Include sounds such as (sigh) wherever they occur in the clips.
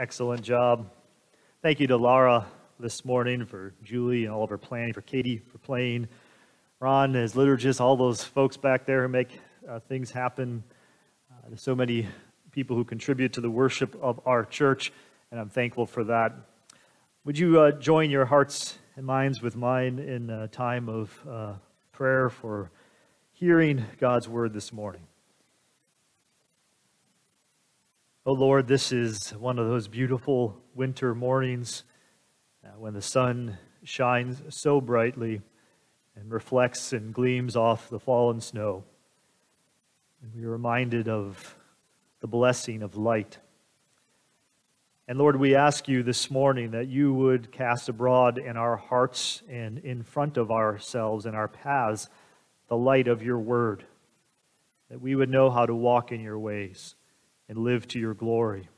Excellent job. Thank you to Laura this morning for Julie and all of her planning, for Katie for playing, Ron as liturgist, all those folks back there who make uh, things happen. Uh, there's so many people who contribute to the worship of our church, and I'm thankful for that. Would you uh, join your hearts and minds with mine in a time of uh, prayer for hearing God's word this morning? Oh Lord, this is one of those beautiful winter mornings uh, when the sun shines so brightly and reflects and gleams off the fallen snow. And we are reminded of the blessing of light. And Lord, we ask you this morning that you would cast abroad in our hearts and in front of ourselves and our paths the light of your word, that we would know how to walk in your ways and live to your glory.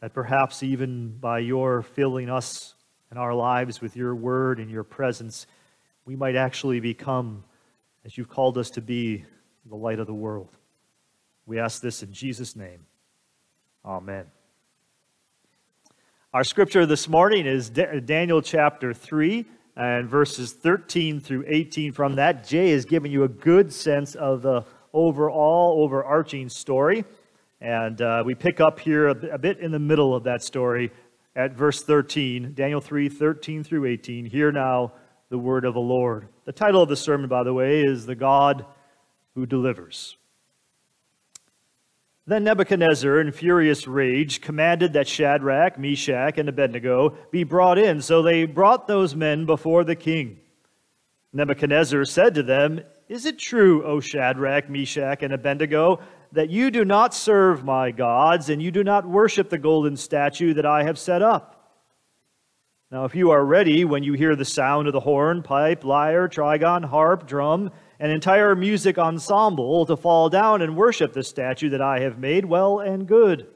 That perhaps even by your filling us and our lives with your word and your presence, we might actually become, as you've called us to be, the light of the world. We ask this in Jesus' name. Amen. Our scripture this morning is Daniel chapter 3 and verses 13 through 18. From that, Jay has given you a good sense of the overall, overarching story. And uh, we pick up here a, a bit in the middle of that story at verse 13, Daniel 3 13 through 18. Hear now the word of the Lord. The title of the sermon, by the way, is The God Who Delivers. Then Nebuchadnezzar, in furious rage, commanded that Shadrach, Meshach, and Abednego be brought in. So they brought those men before the king. Nebuchadnezzar said to them, Is it true, O Shadrach, Meshach, and Abednego, that you do not serve my gods, and you do not worship the golden statue that I have set up. Now, if you are ready when you hear the sound of the horn, pipe, lyre, trigon, harp, drum, an entire music ensemble to fall down and worship the statue that I have made, well and good.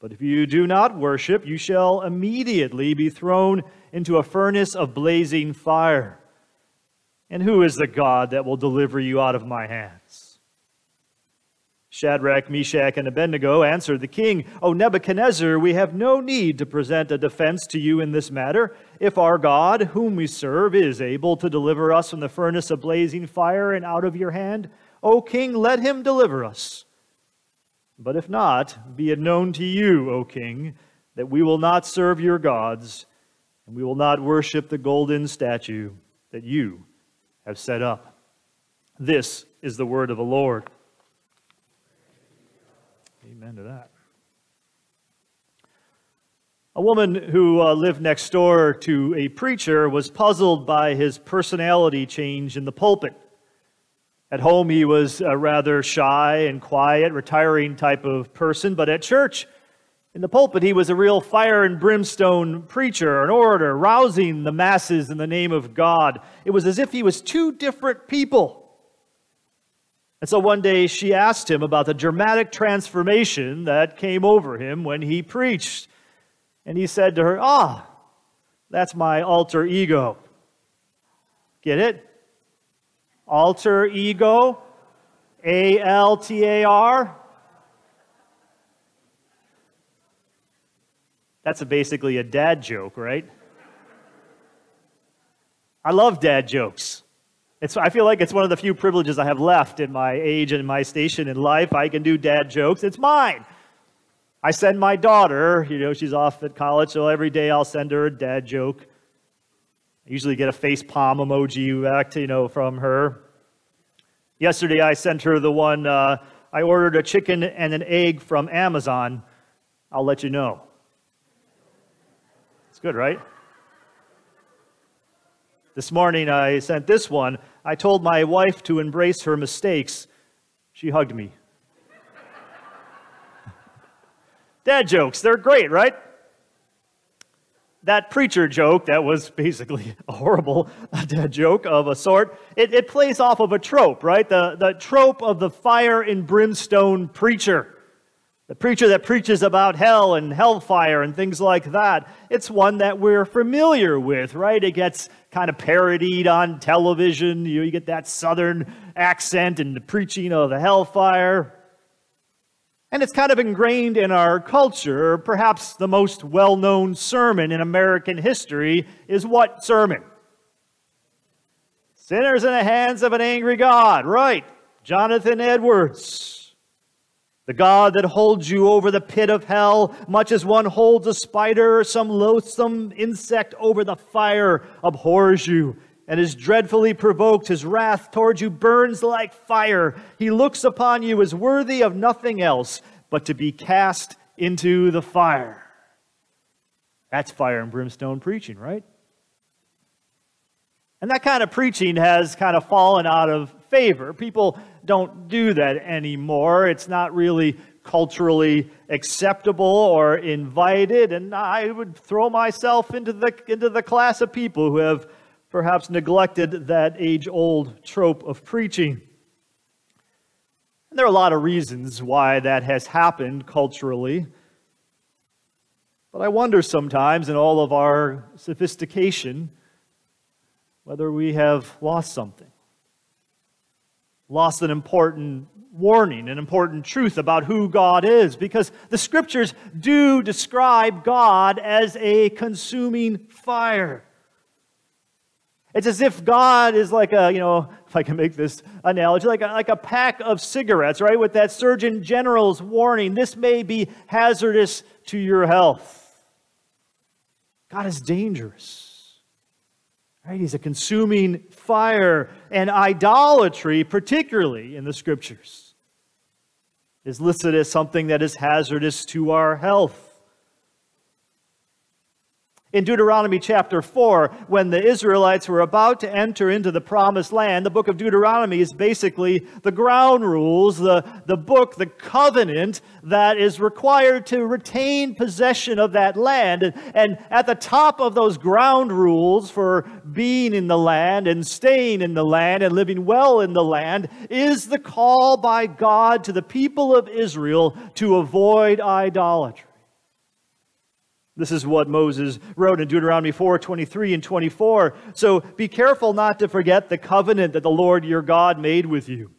But if you do not worship, you shall immediately be thrown into a furnace of blazing fire. And who is the God that will deliver you out of my hands? Shadrach, Meshach, and Abednego answered the king, O Nebuchadnezzar, we have no need to present a defense to you in this matter. If our God, whom we serve, is able to deliver us from the furnace of blazing fire and out of your hand, O king, let him deliver us. But if not, be it known to you, O king, that we will not serve your gods, and we will not worship the golden statue that you have set up. This is the word of the Lord. Amen to that. A woman who uh, lived next door to a preacher was puzzled by his personality change in the pulpit. At home, he was a rather shy and quiet, retiring type of person, but at church, in the pulpit, he was a real fire and brimstone preacher, an orator, rousing the masses in the name of God. It was as if he was two different people. And so one day she asked him about the dramatic transformation that came over him when he preached. And he said to her, Ah, that's my alter ego. Get it? Alter ego? A L T A R? That's a basically a dad joke, right? I love dad jokes. It's, I feel like it's one of the few privileges I have left in my age and my station in life. I can do dad jokes. It's mine. I send my daughter, you know, she's off at college, so every day I'll send her a dad joke. I usually get a face palm emoji back, to, you know, from her. Yesterday I sent her the one, uh, I ordered a chicken and an egg from Amazon. I'll let you know. It's good, right? This morning I sent this one. I told my wife to embrace her mistakes. She hugged me. (laughs) Dad jokes, they're great, right? That preacher joke, that was basically (laughs) a horrible (laughs) dad joke of a sort, it, it plays off of a trope, right? The, the trope of the fire and brimstone preacher. The preacher that preaches about hell and hellfire and things like that, it's one that we're familiar with, right? It gets kind of parodied on television. You, you get that southern accent and the preaching of the hellfire. And it's kind of ingrained in our culture. Perhaps the most well known sermon in American history is what sermon? Sinners in the hands of an angry God. Right. Jonathan Edwards. The God that holds you over the pit of hell, much as one holds a spider or some loathsome insect over the fire, abhors you and is dreadfully provoked. His wrath towards you burns like fire. He looks upon you as worthy of nothing else but to be cast into the fire. That's fire and brimstone preaching, right? And that kind of preaching has kind of fallen out of favor. People don't do that anymore. It's not really culturally acceptable or invited. And I would throw myself into the, into the class of people who have perhaps neglected that age old trope of preaching. And there are a lot of reasons why that has happened culturally. But I wonder sometimes, in all of our sophistication, whether we have lost something, lost an important warning, an important truth about who God is, because the scriptures do describe God as a consuming fire. It's as if God is like a, you know, if I can make this analogy, like a, like a pack of cigarettes, right? With that Surgeon General's warning, this may be hazardous to your health. God is dangerous. Right? He's a consuming fire. And idolatry, particularly in the scriptures, is listed as something that is hazardous to our health. In Deuteronomy chapter 4, when the Israelites were about to enter into the promised land, the book of Deuteronomy is basically the ground rules, the, the book, the covenant that is required to retain possession of that land. And, and at the top of those ground rules for being in the land and staying in the land and living well in the land is the call by God to the people of Israel to avoid idolatry. This is what Moses wrote in Deuteronomy 4 23 and 24. So be careful not to forget the covenant that the Lord your God made with you,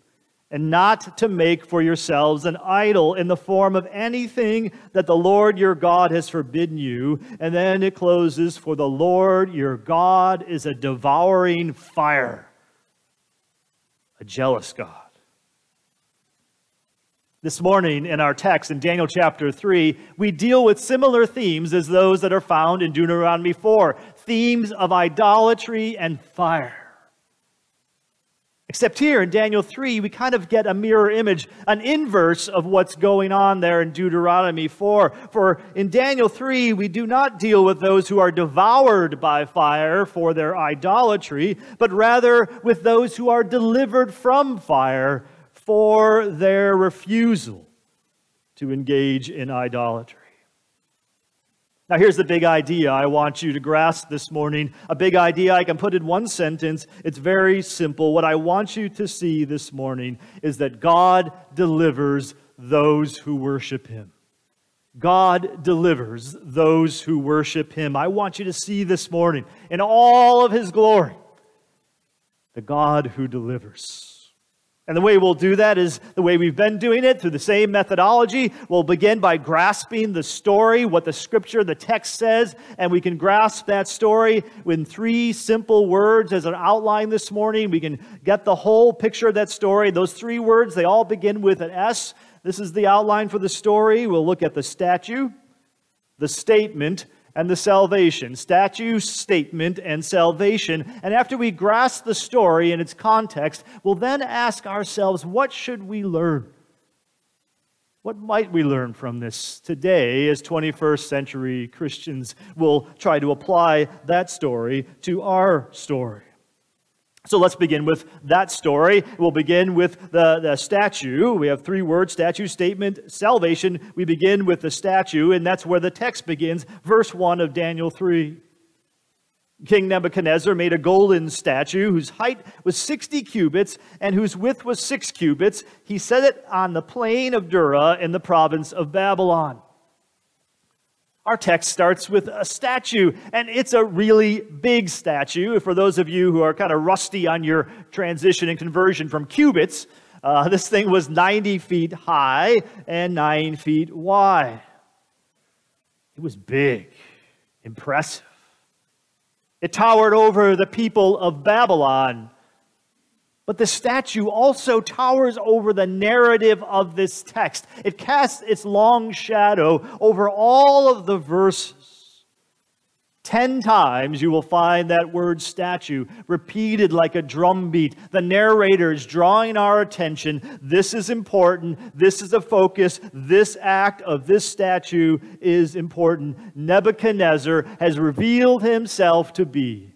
and not to make for yourselves an idol in the form of anything that the Lord your God has forbidden you. And then it closes For the Lord your God is a devouring fire, a jealous God. This morning in our text in Daniel chapter 3, we deal with similar themes as those that are found in Deuteronomy 4 themes of idolatry and fire. Except here in Daniel 3, we kind of get a mirror image, an inverse of what's going on there in Deuteronomy 4. For in Daniel 3, we do not deal with those who are devoured by fire for their idolatry, but rather with those who are delivered from fire for their refusal to engage in idolatry. Now, here's the big idea I want you to grasp this morning. A big idea I can put in one sentence. It's very simple. What I want you to see this morning is that God delivers those who worship Him. God delivers those who worship Him. I want you to see this morning in all of His glory the God who delivers. And the way we'll do that is the way we've been doing it through the same methodology. We'll begin by grasping the story, what the scripture, the text says, and we can grasp that story in three simple words as an outline this morning. We can get the whole picture of that story. Those three words, they all begin with an S. This is the outline for the story. We'll look at the statue, the statement, and the salvation, statue, statement, and salvation. And after we grasp the story in its context, we'll then ask ourselves, what should we learn? What might we learn from this today as 21st century Christians will try to apply that story to our story? So let's begin with that story. We'll begin with the, the statue. We have three words statue, statement, salvation. We begin with the statue, and that's where the text begins, verse 1 of Daniel 3. King Nebuchadnezzar made a golden statue whose height was 60 cubits and whose width was 6 cubits. He set it on the plain of Dura in the province of Babylon. Our text starts with a statue, and it's a really big statue. For those of you who are kind of rusty on your transition and conversion from cubits, uh, (laughs) this thing was 90 feet high and 9 feet wide. It was big, impressive. It towered over the people of Babylon. But the statue also towers over the narrative of this text. It casts its long shadow over all of the verses. Ten times you will find that word statue repeated like a drumbeat. The narrator is drawing our attention. This is important. This is a focus. This act of this statue is important. Nebuchadnezzar has revealed himself to be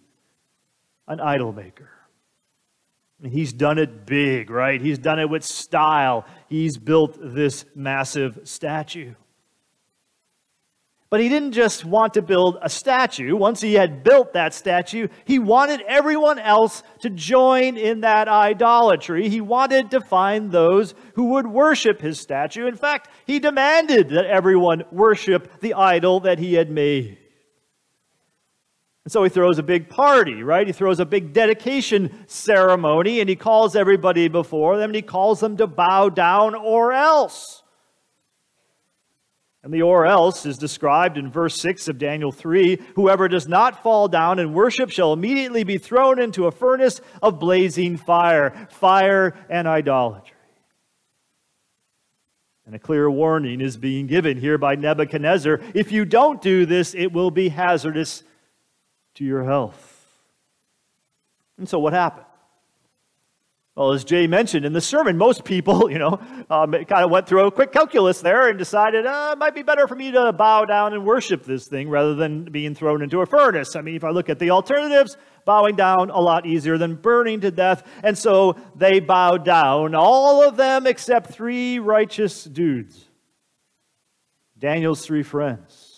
an idol maker. And he's done it big, right? He's done it with style. He's built this massive statue. But he didn't just want to build a statue. Once he had built that statue, he wanted everyone else to join in that idolatry. He wanted to find those who would worship his statue. In fact, he demanded that everyone worship the idol that he had made. And so he throws a big party, right? He throws a big dedication ceremony and he calls everybody before them and he calls them to bow down or else. And the or else is described in verse 6 of Daniel 3 Whoever does not fall down and worship shall immediately be thrown into a furnace of blazing fire, fire and idolatry. And a clear warning is being given here by Nebuchadnezzar. If you don't do this, it will be hazardous to your health. And so what happened? Well, as Jay mentioned in the sermon, most people, (laughs) you know, um, kind of went through a quick calculus there and decided uh, it might be better for me to bow down and worship this thing rather than being thrown into a furnace. I mean, if I look at the alternatives, bowing down a lot easier than burning to death. And so they bowed down, all of them except three righteous dudes Daniel's three friends.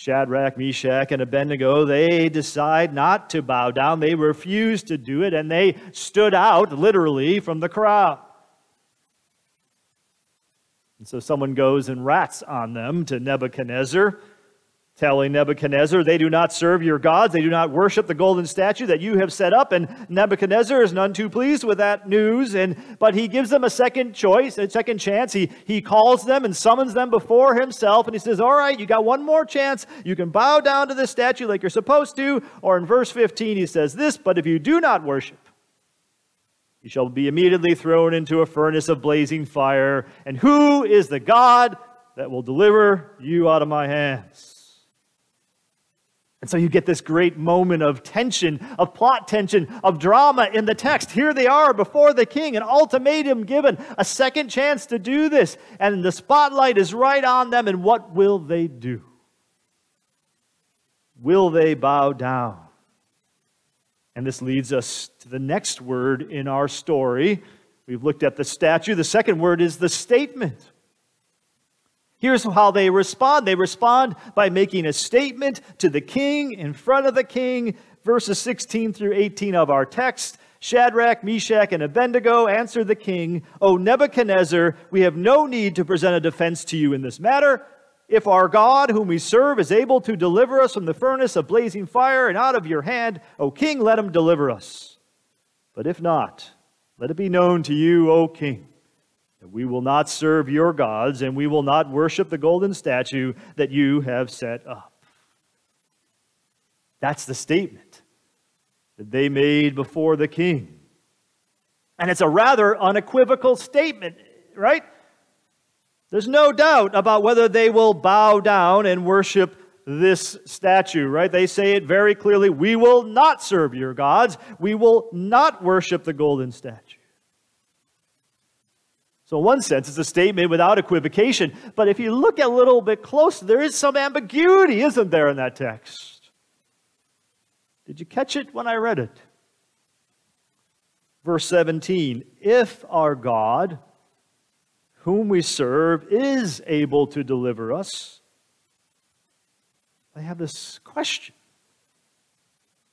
Shadrach, Meshach, and Abednego, they decide not to bow down. They refuse to do it, and they stood out literally from the crowd. And so someone goes and rats on them to Nebuchadnezzar telling Nebuchadnezzar, They do not serve your gods, they do not worship the golden statue that you have set up. And Nebuchadnezzar is none too pleased with that news, and but he gives them a second choice, a second chance. He he calls them and summons them before himself, and he says, All right, you got one more chance. You can bow down to this statue like you're supposed to. Or in verse 15, he says this, but if you do not worship, you shall be immediately thrown into a furnace of blazing fire. And who is the God that will deliver you out of my hands? And so you get this great moment of tension, of plot tension, of drama in the text. Here they are before the king, an ultimatum given, a second chance to do this. And the spotlight is right on them. And what will they do? Will they bow down? And this leads us to the next word in our story. We've looked at the statue. The second word is the statement. Here's how they respond they respond by making a statement to the king in front of the king. Verses 16 through 18 of our text. Shadrach, Meshach, and Abednego answered the king, O Nebuchadnezzar, we have no need to present a defense to you in this matter. If our God, whom we serve, is able to deliver us from the furnace of blazing fire and out of your hand, O king, let him deliver us. But if not, let it be known to you, O king that we will not serve your gods and we will not worship the golden statue that you have set up. That's the statement that they made before the king. And it's a rather unequivocal statement, right? There's no doubt about whether they will bow down and worship this statue, right? They say it very clearly we will not serve your gods, we will not worship the golden statue. So, in one sense, it's a statement without equivocation. But if you look a little bit closer, there is some ambiguity, isn't there, in that text? Did you catch it when I read it? Verse 17 If our God, whom we serve, is able to deliver us, I have this question.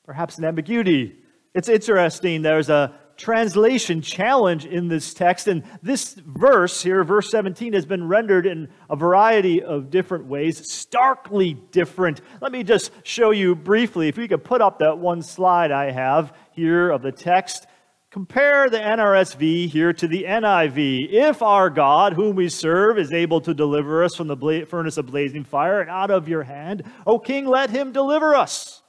Perhaps an ambiguity. It's interesting. There's a translation challenge in this text. And this verse here, verse 17, has been rendered in a variety of different ways, starkly different. Let me just show you briefly, if we could put up that one slide I have here of the text. Compare the NRSV here to the NIV. If our God, whom we serve, is able to deliver us from the furnace of blazing fire and out of your hand, O king, let him deliver us.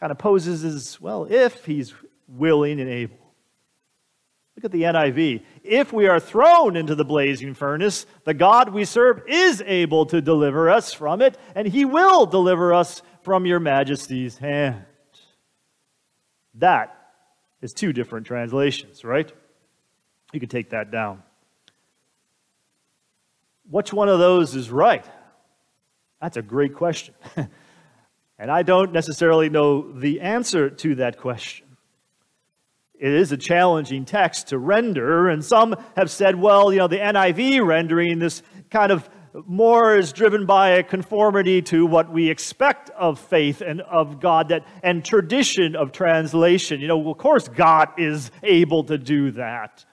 Kind of poses as well, if he's willing and able. Look at the NIV. If we are thrown into the blazing furnace, the God we serve is able to deliver us from it, and he will deliver us from your majesty's hand. That is two different translations, right? You can take that down. Which one of those is right? That's a great question. (laughs) and I don't necessarily know the answer to that question it is a challenging text to render, and some have said, well, you know, the NIV rendering this kind of more is driven by a conformity to what we expect of faith and of God that and tradition of translation. You know, of course God is able to do that.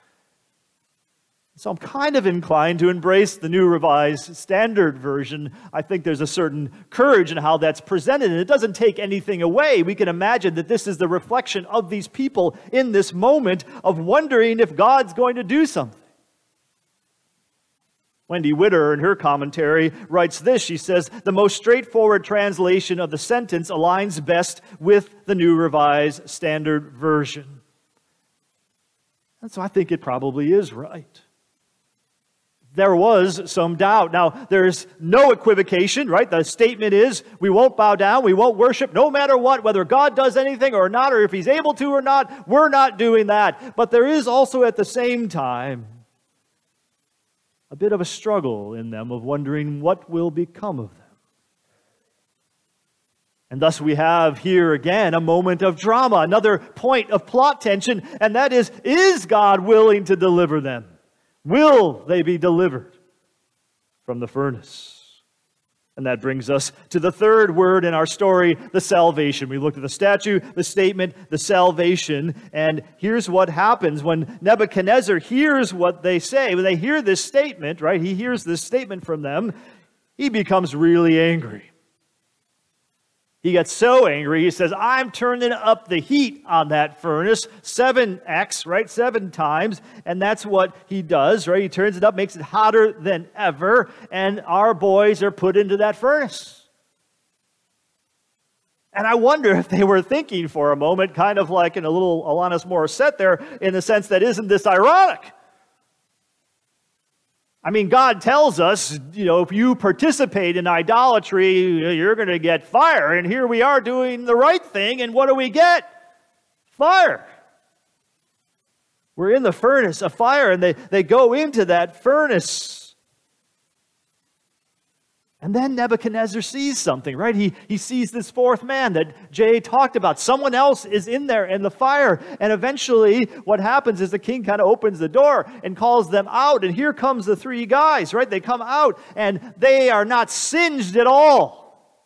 So I'm kind of inclined to embrace the New Revised Standard Version. I think there's a certain courage in how that's presented, and it doesn't take anything away. We can imagine that this is the reflection of these people in this moment of wondering if God's going to do something. Wendy Widder, in her commentary, writes this. She says, The most straightforward translation of the sentence aligns best with the New Revised Standard Version. And so I think it probably is right there was some doubt. Now, there's no equivocation, right? The statement is we won't bow down, we won't worship no matter what, whether God does anything or not, or if He's able to or not, we're not doing that. But there is also at the same time a bit of a struggle in them of wondering what will become of them. And thus, we have here again a moment of drama, another point of plot tension, and that is is God willing to deliver them? Will they be delivered from the furnace? And that brings us to the third word in our story, the salvation. We looked at the statue, the statement, the salvation. And here's what happens when Nebuchadnezzar hears what they say. When they hear this statement, right? He hears this statement from them. He becomes really angry. He gets so angry, he says, I'm turning up the heat on that furnace, 7x, right? Seven times. And that's what he does, right? He turns it up, makes it hotter than ever, and our boys are put into that furnace. And I wonder if they were thinking for a moment, kind of like in a little Alanis Morissette there, in the sense that isn't this ironic? I mean, God tells us, you know, if you participate in idolatry, you're going to get fire. And here we are doing the right thing, and what do we get? Fire. We're in the furnace of fire, and they, they go into that furnace. And then Nebuchadnezzar sees something, right? He, he sees this fourth man that Jay talked about. Someone else is in there in the fire. And eventually, what happens is the king kind of opens the door and calls them out. And here comes the three guys, right? They come out and they are not singed at all.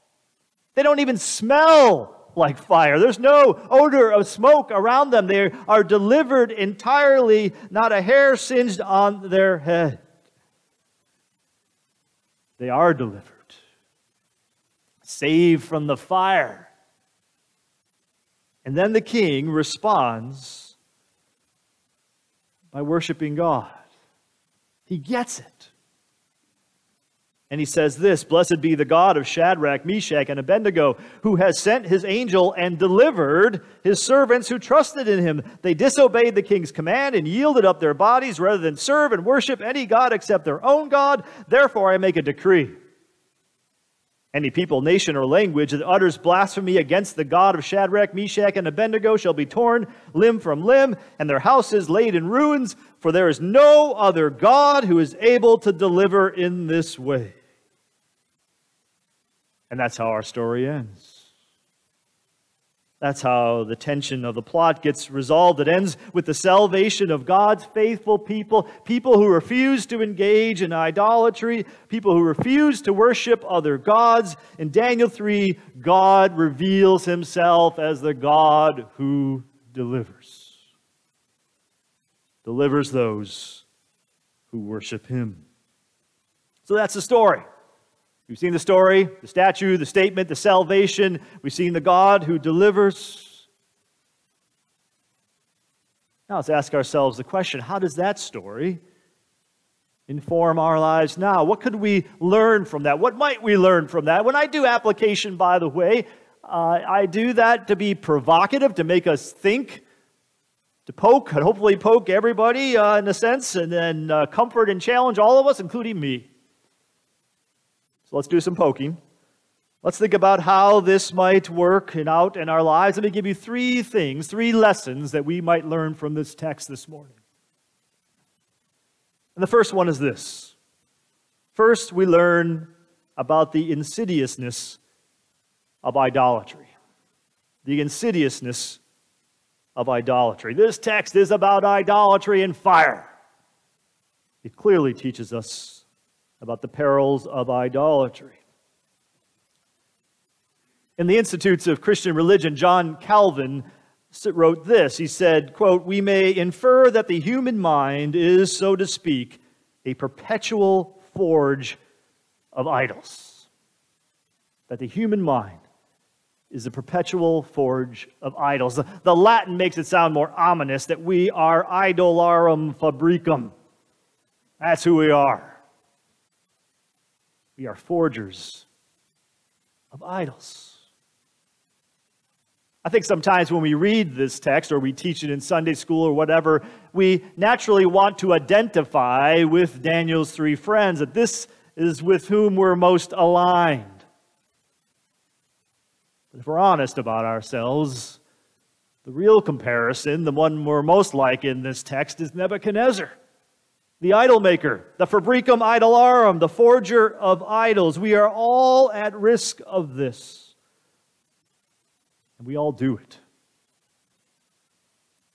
They don't even smell like fire. There's no odor of smoke around them. They are delivered entirely, not a hair singed on their head. They are delivered, saved from the fire. And then the king responds by worshiping God. He gets it. And he says this Blessed be the God of Shadrach, Meshach, and Abednego, who has sent his angel and delivered his servants who trusted in him. They disobeyed the king's command and yielded up their bodies rather than serve and worship any God except their own God. Therefore, I make a decree. Any people, nation, or language that utters blasphemy against the God of Shadrach, Meshach, and Abednego shall be torn limb from limb, and their houses laid in ruins, for there is no other God who is able to deliver in this way. And that's how our story ends. That's how the tension of the plot gets resolved. It ends with the salvation of God's faithful people, people who refuse to engage in idolatry, people who refuse to worship other gods. In Daniel 3, God reveals himself as the God who delivers. Delivers those who worship him. So that's the story. We've seen the story, the statue, the statement, the salvation. We've seen the God who delivers. Now let's ask ourselves the question how does that story inform our lives now? What could we learn from that? What might we learn from that? When I do application, by the way, uh, I do that to be provocative, to make us think, to poke, and hopefully poke everybody uh, in a sense, and then uh, comfort and challenge all of us, including me. So let's do some poking. Let's think about how this might work and out in our lives. Let me give you three things, three lessons that we might learn from this text this morning. And the first one is this. First, we learn about the insidiousness of idolatry. The insidiousness of idolatry. This text is about idolatry and fire. It clearly teaches us about the perils of idolatry. In the Institutes of Christian Religion, John Calvin wrote this. He said, quote, "We may infer that the human mind is, so to speak, a perpetual forge of idols." That the human mind is a perpetual forge of idols. The, the Latin makes it sound more ominous that we are idolarum fabricum. That's who we are. We are forgers of idols. I think sometimes when we read this text or we teach it in Sunday school or whatever, we naturally want to identify with Daniel's three friends, that this is with whom we're most aligned. But if we're honest about ourselves, the real comparison, the one we're most like in this text, is Nebuchadnezzar, the idol maker, the fabricum idolarum, the forger of idols. We are all at risk of this. And we all do it.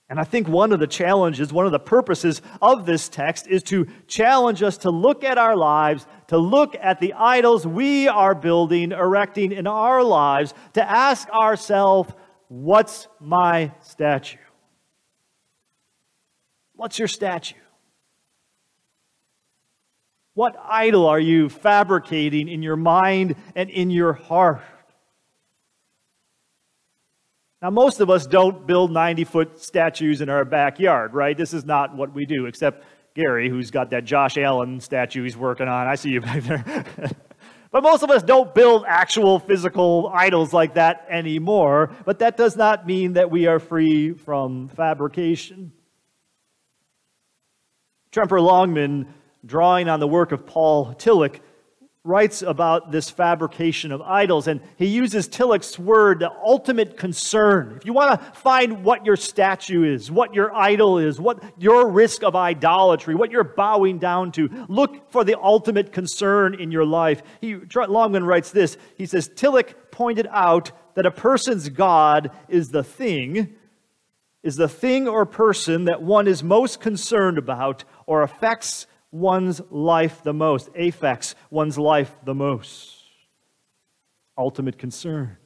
And I think one of the challenges, one of the purposes of this text is to challenge us to look at our lives, to look at the idols we are building, erecting in our lives, to ask ourselves, what's my statue? What's your statue? What idol are you fabricating in your mind and in your heart? Now, most of us don't build 90 foot statues in our backyard, right? This is not what we do, except Gary, who's got that Josh Allen statue he's working on. I see you (laughs) back there. (laughs) but most of us don't build actual physical idols like that anymore. But that does not mean that we are free from fabrication. Tremper Longman, drawing on the work of Paul Tillich, writes about this fabrication of idols, and he uses Tillich's word, the ultimate concern. If you want to find what your statue is, what your idol is, what your risk of idolatry, what you're bowing down to, look for the ultimate concern in your life. He, Longman writes this He says, Tillich pointed out that a person's God is the thing, is the thing or person that one is most concerned about or affects one's life the most, affects one's life the most. Ultimate concern.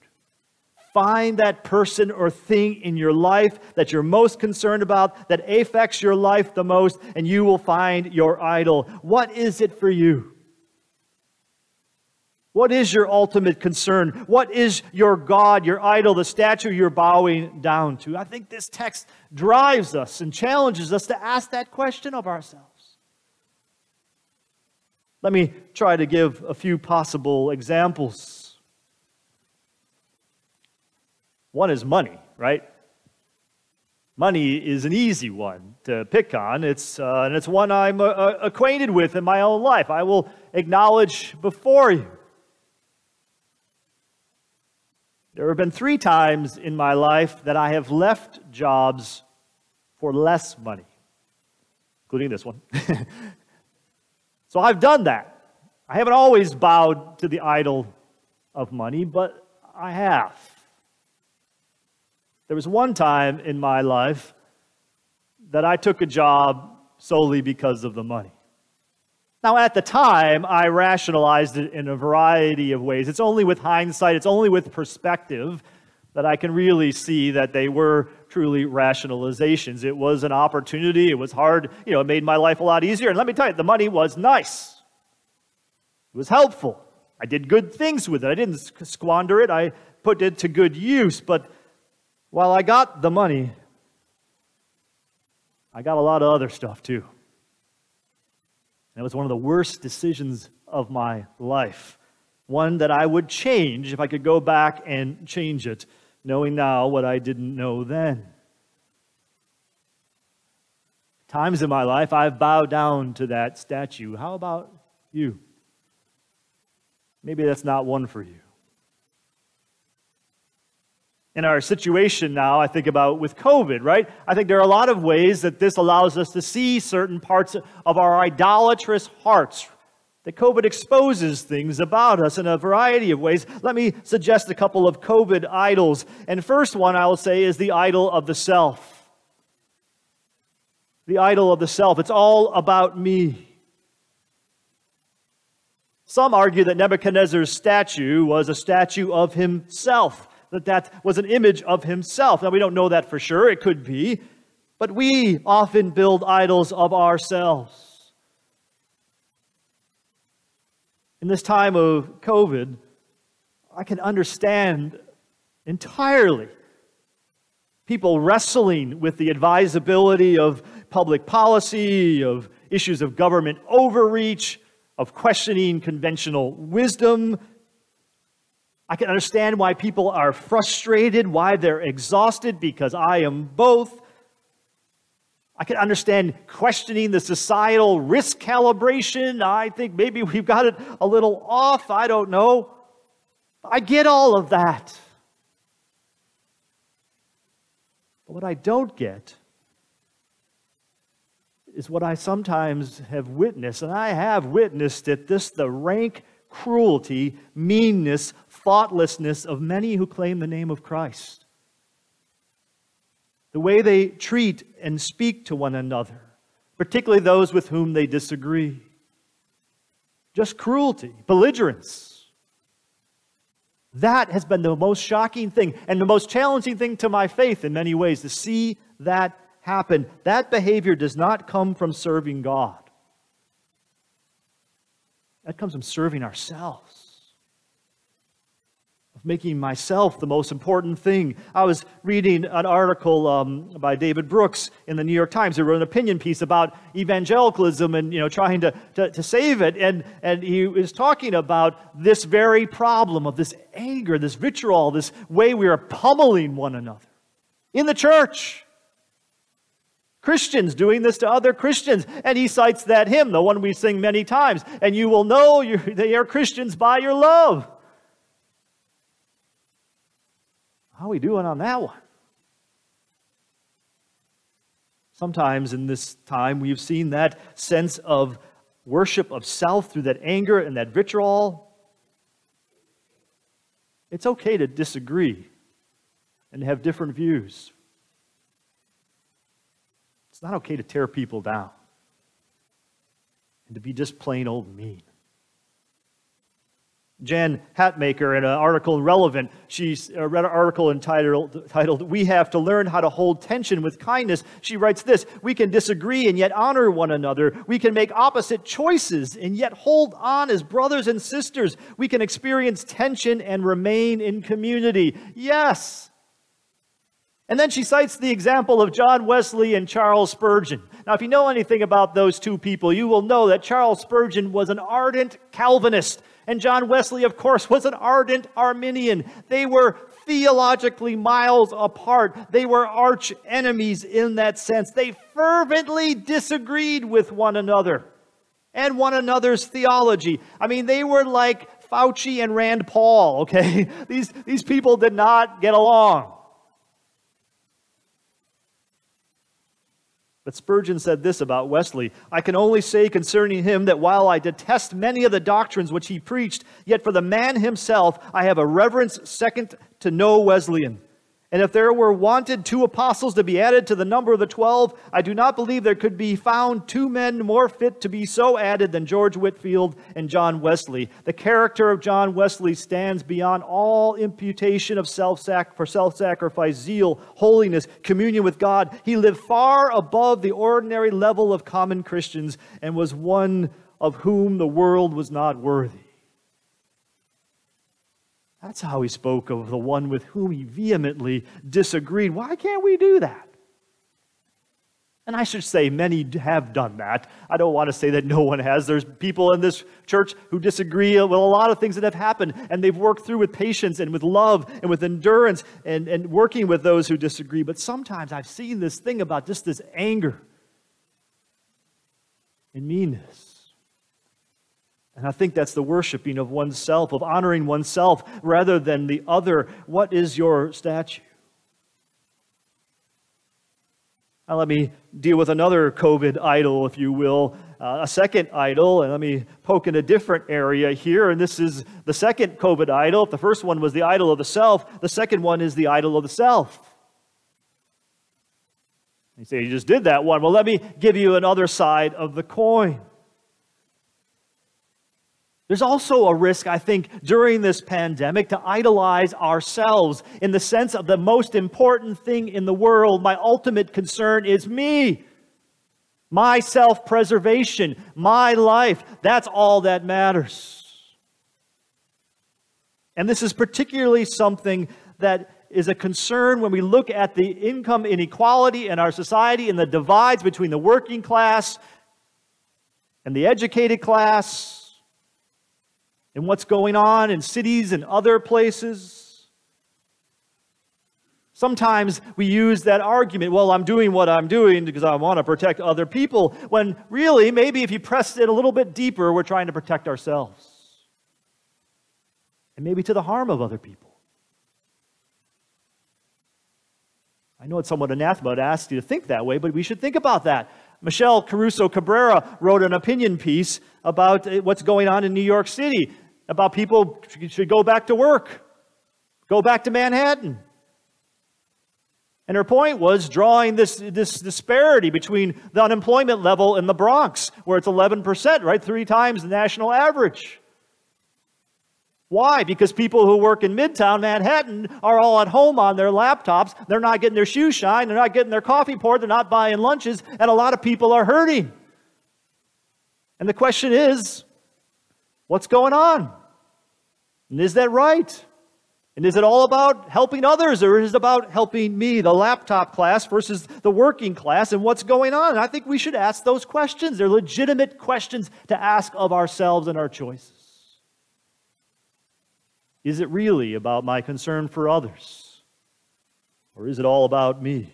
Find that person or thing in your life that you're most concerned about, that affects your life the most, and you will find your idol. What is it for you? What is your ultimate concern? What is your God, your idol, the statue you're bowing down to? I think this text drives us and challenges us to ask that question of ourselves. Let me try to give a few possible examples. One is money, right? Money is an easy one to pick on. It's, uh, and it's one I'm uh, uh, acquainted with in my own life. I will acknowledge before you. There have been three times in my life that I have left jobs for less money, including this one. (laughs) So I've done that. I haven't always bowed to the idol of money, but I have. There was one time in my life that I took a job solely because of the money. Now, at the time, I rationalized it in a variety of ways. It's only with hindsight, it's only with perspective that I can really see that they were truly rationalizations. It was an opportunity. It was hard. You know, it made my life a lot easier. And let me tell you, the money was nice. It was helpful. I did good things with it. I didn't squander it. I put it to good use. But while I got the money, I got a lot of other stuff too. And it was one of the worst decisions of my life. One that I would change if I could go back and change it, knowing now what I didn't know then. Times in my life I've bowed down to that statue. How about you? Maybe that's not one for you in our situation now, I think about with COVID, right? I think there are a lot of ways that this allows us to see certain parts of our idolatrous hearts. That COVID exposes things about us in a variety of ways. Let me suggest a couple of COVID idols. And first one I will say is the idol of the self. The idol of the self. It's all about me. Some argue that Nebuchadnezzar's statue was a statue of himself that that was an image of himself. Now, we don't know that for sure. It could be. But we often build idols of ourselves. In this time of COVID, I can understand entirely people wrestling with the advisability of public policy, of issues of government overreach, of questioning conventional wisdom, I can understand why people are frustrated, why they're exhausted, because I am both. I can understand questioning the societal risk calibration. I think maybe we've got it a little off. I don't know. I get all of that. But what I don't get is what I sometimes have witnessed, and I have witnessed it this the rank cruelty, meanness, thoughtlessness of many who claim the name of Christ. The way they treat and speak to one another, particularly those with whom they disagree. Just cruelty, belligerence. That has been the most shocking thing and the most challenging thing to my faith in many ways to see that happen. That behavior does not come from serving God, that comes from serving ourselves of making myself the most important thing. I was reading an article um, by David Brooks in the New York Times. He wrote an opinion piece about evangelicalism and you know trying to, to, to save it. And, and he was talking about this very problem of this anger, this vitriol, this way we are pummeling one another in the church. Christians doing this to other Christians. And he cites that hymn, the one we sing many times. And you will know they are Christians by your love. How are we doing on that one? Sometimes in this time, we've seen that sense of worship of self through that anger and that vitriol. It's okay to disagree and have different views. It's not okay to tear people down and to be just plain old mean. Jen Hatmaker, in an article Relevant, she uh, read an article entitled, titled, We Have to Learn How to Hold Tension with Kindness. She writes this We can disagree and yet honor one another. We can make opposite choices and yet hold on as brothers and sisters. We can experience tension and remain in community. Yes. And then she cites the example of John Wesley and Charles Spurgeon. Now, if you know anything about those two people, you will know that Charles Spurgeon was an ardent Calvinist. And John Wesley, of course, was an ardent Arminian. They were theologically miles apart. They were arch enemies in that sense. They fervently disagreed with one another and one another's theology. I mean, they were like Fauci and Rand Paul, okay? (laughs) These, these people did not get along. But Spurgeon said this about Wesley I can only say concerning him that while I detest many of the doctrines which he preached, yet for the man himself I have a reverence second to no Wesleyan. And if there were wanted two apostles to be added to the number of the twelve, I do not believe there could be found two men more fit to be so added than George Whitefield and John Wesley. The character of John Wesley stands beyond all imputation of self for self-sacrifice, zeal, holiness, communion with God. He lived far above the ordinary level of common Christians and was one of whom the world was not worthy. That's how he spoke of the one with whom he vehemently disagreed. Why can't we do that? And I should say, many have done that. I don't want to say that no one has. There's people in this church who disagree with a lot of things that have happened, and they've worked through with patience and with love and with endurance and, and working with those who disagree. But sometimes I've seen this thing about just this anger and meanness. And I think that's the worshiping of oneself, of honoring oneself rather than the other. What is your statue? Now, let me deal with another COVID idol, if you will, uh, a second idol, and let me poke in a different area here. And this is the second COVID idol. The first one was the idol of the self, the second one is the idol of the self. You say, you just did that one. Well, let me give you another side of the coin. There's also a risk, I think, during this pandemic to idolize ourselves in the sense of the most important thing in the world. My ultimate concern is me, my self preservation, my life. That's all that matters. And this is particularly something that is a concern when we look at the income inequality in our society and the divides between the working class and the educated class and what's going on in cities and other places. Sometimes we use that argument, well, I'm doing what I'm doing because I want to protect other people, when really, maybe if you press it a little bit deeper, we're trying to protect ourselves. And maybe to the harm of other people. I know it's somewhat anathema to ask you to think that way, but we should think about that. Michelle Caruso Cabrera wrote an opinion piece about uh, what's going on in New York City, about people should go back to work, go back to Manhattan. And her point was drawing this, this disparity between the unemployment level in the Bronx, where it's 11%, right? Three times the national average. Why? Because people who work in Midtown Manhattan are all at home on their laptops. They're not getting their shoes shined. They're not getting their coffee poured. They're not buying lunches. And a lot of people are hurting. And the question is what's going on? And is that right? And is it all about helping others or is it about helping me, the laptop class versus the working class, and what's going on? And I think we should ask those questions. They're legitimate questions to ask of ourselves and our choices. Is it really about my concern for others? Or is it all about me?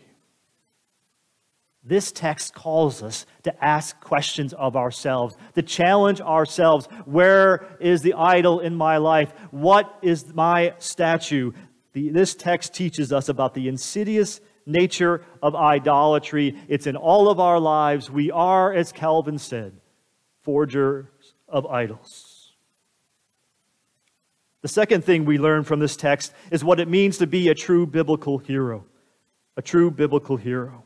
This text calls us to ask questions of ourselves, to challenge ourselves. Where is the idol in my life? What is my statue? The, this text teaches us about the insidious nature of idolatry. It's in all of our lives. We are, as Calvin said, forgers of idols. The second thing we learn from this text is what it means to be a true biblical hero. A true biblical hero.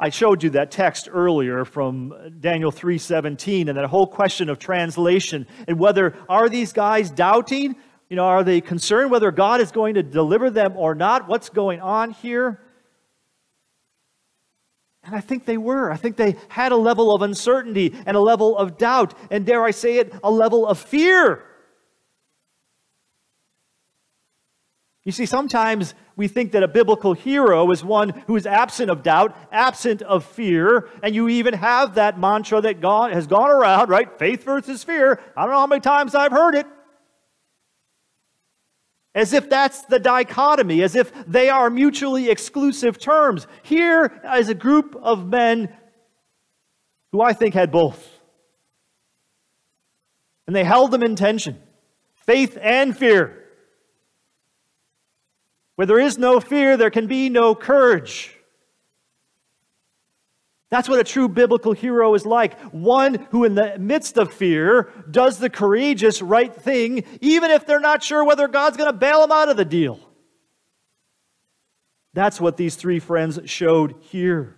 I showed you that text earlier from Daniel 3:17 and that whole question of translation and whether are these guys doubting? You know, are they concerned whether God is going to deliver them or not? What's going on here? And I think they were. I think they had a level of uncertainty and a level of doubt, and dare I say it, a level of fear. You see, sometimes we think that a biblical hero is one who is absent of doubt, absent of fear, and you even have that mantra that God has gone around, right? Faith versus fear. I don't know how many times I've heard it. As if that's the dichotomy, as if they are mutually exclusive terms. Here is a group of men who I think had both. And they held them in tension faith and fear. Where there is no fear, there can be no courage. That's what a true biblical hero is like. One who, in the midst of fear, does the courageous right thing, even if they're not sure whether God's going to bail them out of the deal. That's what these three friends showed here.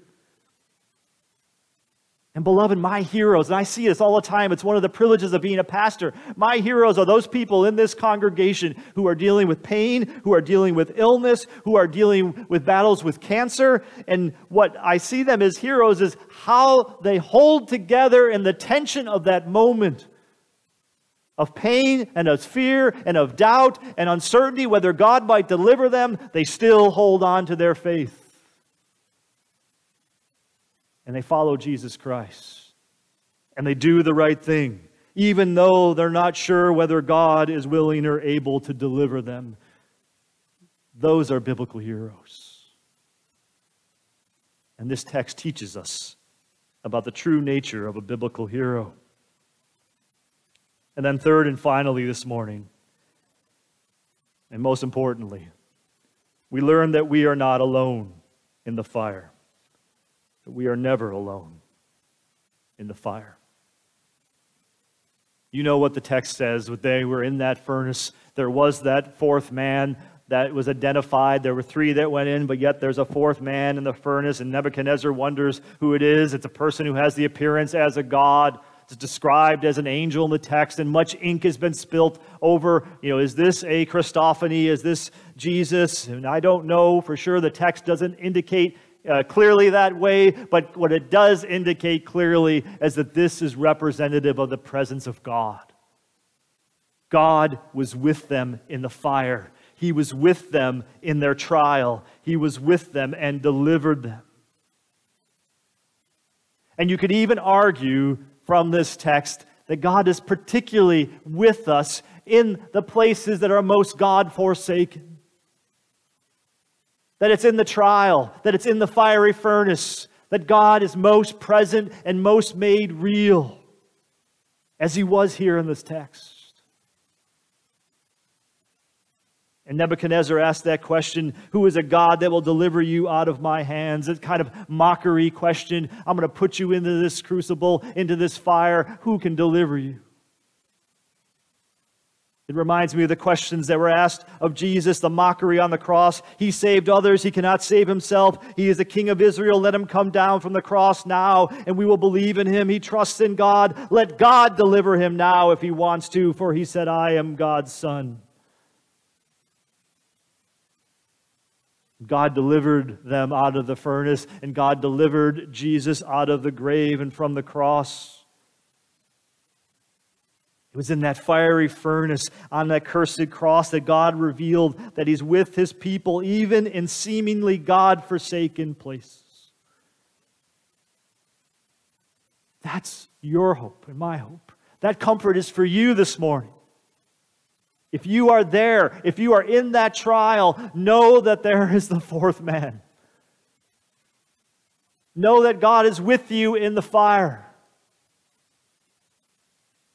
And beloved, my heroes, and I see this all the time, it's one of the privileges of being a pastor. My heroes are those people in this congregation who are dealing with pain, who are dealing with illness, who are dealing with battles with cancer. And what I see them as heroes is how they hold together in the tension of that moment of pain and of fear and of doubt and uncertainty whether God might deliver them, they still hold on to their faith. And they follow Jesus Christ. And they do the right thing, even though they're not sure whether God is willing or able to deliver them. Those are biblical heroes. And this text teaches us about the true nature of a biblical hero. And then, third and finally, this morning, and most importantly, we learn that we are not alone in the fire, that we are never alone in the fire. You know what the text says. They were in that furnace. There was that fourth man that was identified. There were three that went in, but yet there's a fourth man in the furnace, and Nebuchadnezzar wonders who it is. It's a person who has the appearance as a god. It's described as an angel in the text, and much ink has been spilt over, you know, is this a Christophany? Is this Jesus? And I don't know for sure. The text doesn't indicate uh, clearly that way, but what it does indicate clearly is that this is representative of the presence of God. God was with them in the fire. He was with them in their trial. He was with them and delivered them. And you could even argue from this text that God is particularly with us in the places that are most God forsaken. That it's in the trial, that it's in the fiery furnace, that God is most present and most made real, as he was here in this text. And Nebuchadnezzar asked that question Who is a God that will deliver you out of my hands? That kind of mockery question. I'm going to put you into this crucible, into this fire. Who can deliver you? It reminds me of the questions that were asked of Jesus, the mockery on the cross. He saved others, he cannot save himself. He is the King of Israel. Let him come down from the cross now, and we will believe in him. He trusts in God. Let God deliver him now if he wants to, for he said, I am God's son. God delivered them out of the furnace, and God delivered Jesus out of the grave and from the cross. It was in that fiery furnace on that cursed cross that God revealed that He's with His people, even in seemingly God forsaken places. That's your hope and my hope. That comfort is for you this morning. If you are there, if you are in that trial, know that there is the fourth man. Know that God is with you in the fire.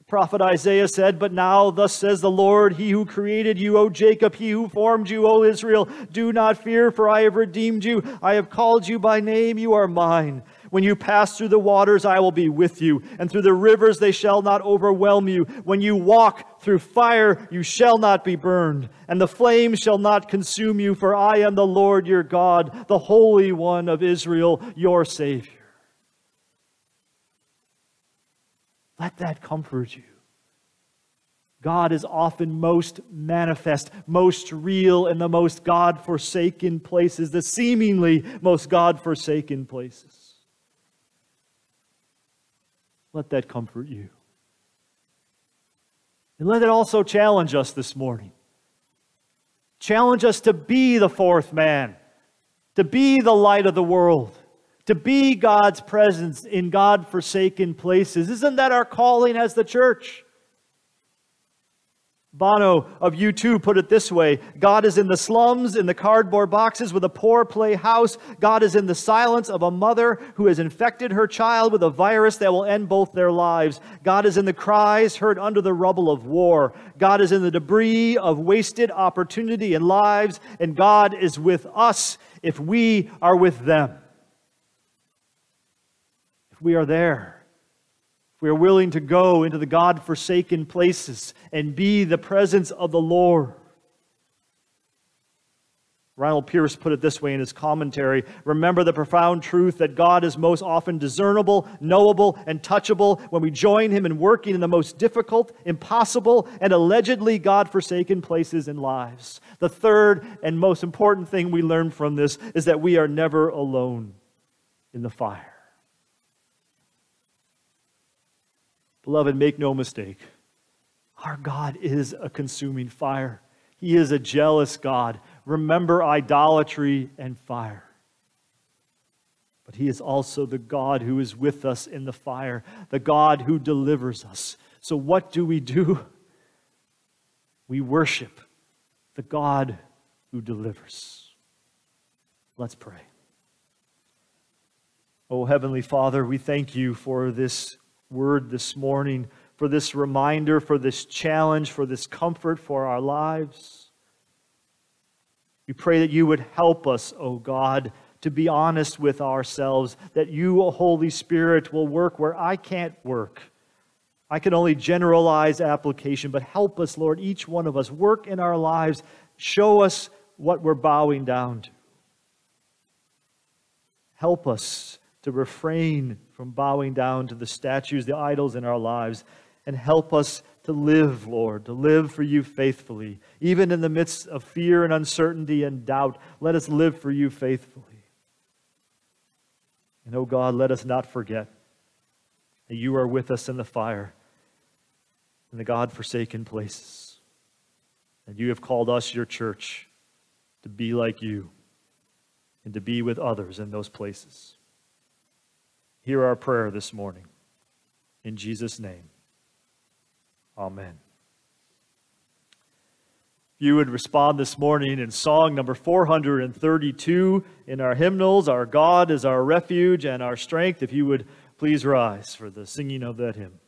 Prophet Isaiah said, But now, thus says the Lord, He who created you, O Jacob, He who formed you, O Israel, do not fear, for I have redeemed you. I have called you by name, you are mine. When you pass through the waters, I will be with you, and through the rivers, they shall not overwhelm you. When you walk through fire, you shall not be burned, and the flames shall not consume you, for I am the Lord your God, the Holy One of Israel, your Savior. Let that comfort you. God is often most manifest, most real in the most God forsaken places, the seemingly most God forsaken places. Let that comfort you. And let it also challenge us this morning. Challenge us to be the fourth man, to be the light of the world, to be God's presence in God forsaken places. Isn't that our calling as the church? Bono of U2 put it this way God is in the slums, in the cardboard boxes with a poor playhouse. God is in the silence of a mother who has infected her child with a virus that will end both their lives. God is in the cries heard under the rubble of war. God is in the debris of wasted opportunity and lives. And God is with us if we are with them. We are there if we are willing to go into the God forsaken places and be the presence of the Lord. Ronald Pierce put it this way in his commentary Remember the profound truth that God is most often discernible, knowable, and touchable when we join Him in working in the most difficult, impossible, and allegedly God forsaken places in lives. The third and most important thing we learn from this is that we are never alone in the fire. Beloved, make no mistake. Our God is a consuming fire. He is a jealous God. Remember idolatry and fire. but He is also the God who is with us in the fire, the God who delivers us. So, what do we do? We worship the God who delivers. Let's pray. Oh, Heavenly Father, we thank you for this word this morning, for this reminder, for this challenge, for this comfort for our lives. We pray that you would help us, oh God, to be honest with ourselves, that you, O Holy Spirit, will work where I can't work. I can only generalize application, but help us, Lord, each one of us, work in our lives, show us what we're bowing down to. Help us to refrain from bowing down to the statues, the idols in our lives, and help us to live, Lord, to live for you faithfully. Even in the midst of fear and uncertainty and doubt, let us live for you faithfully. And oh God, let us not forget that you are with us in the fire, in the God forsaken places. And you have called us, your church, to be like you and to be with others in those places. Hear our prayer this morning. In Jesus' name, amen. If you would respond this morning in song number 432 in our hymnals, Our God is our refuge and our strength, if you would please rise for the singing of that hymn.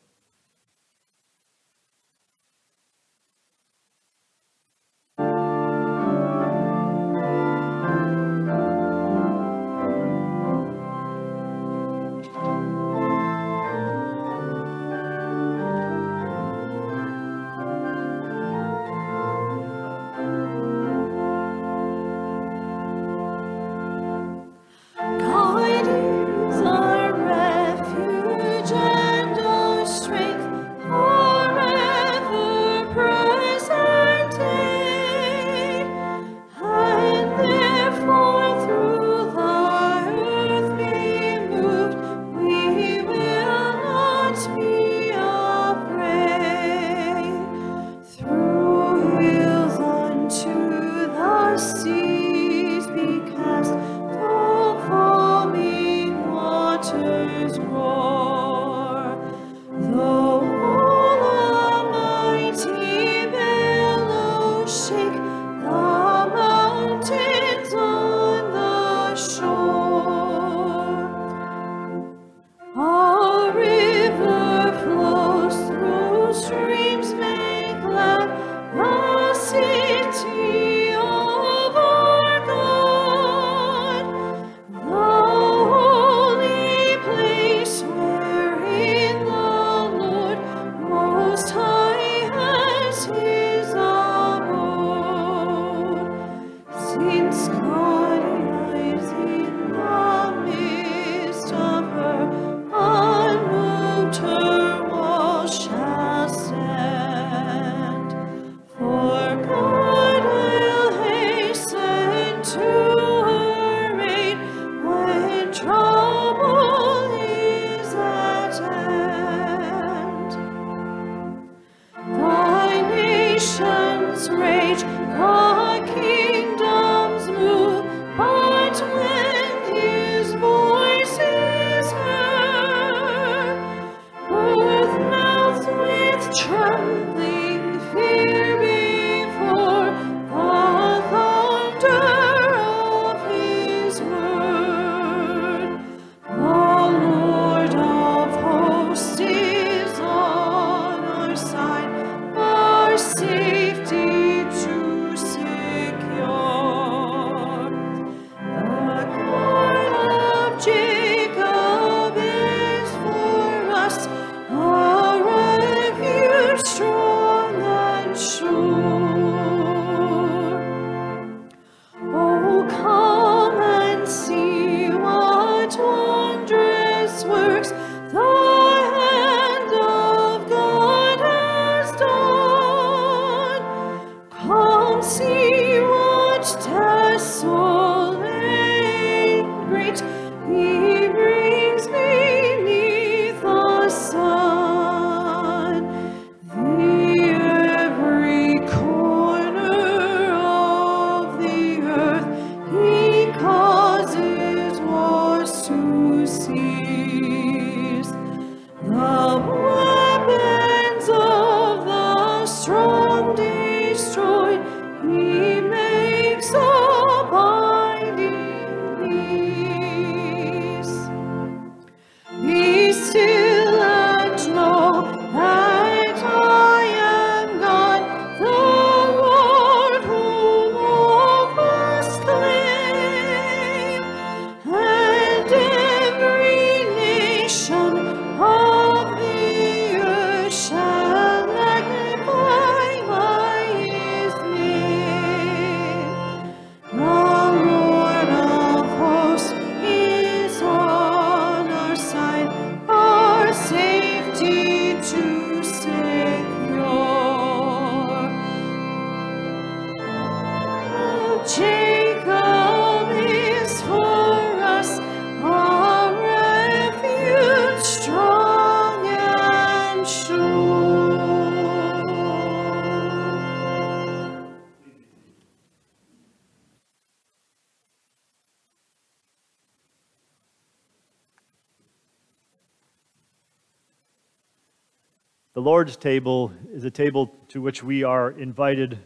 Lord's table is a table to which we are invited